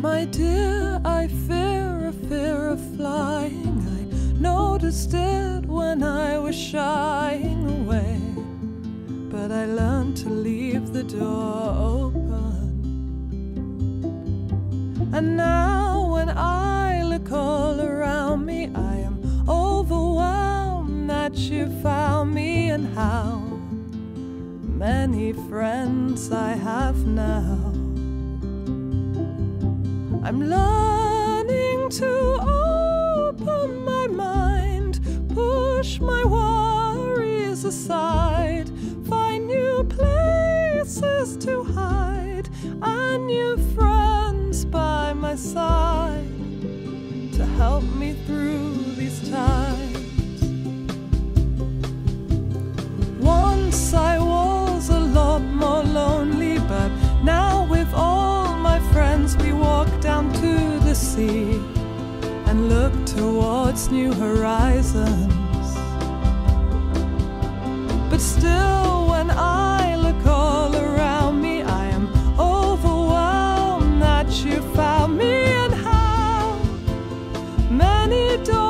my dear, I fear a fear of flying. I noticed it when I was shying away. But I learned to leave the door open. And now when I look all around me, I am overwhelmed that you found me and how many friends I have now. I'm learning to open my mind, push my worries aside, find new places to hide, and new friends by my side to help me through these times. Once I was a lot more lonely, but now with all my friends we walk and look towards new horizons. But still, when I look all around me, I am overwhelmed that you found me and how many doors.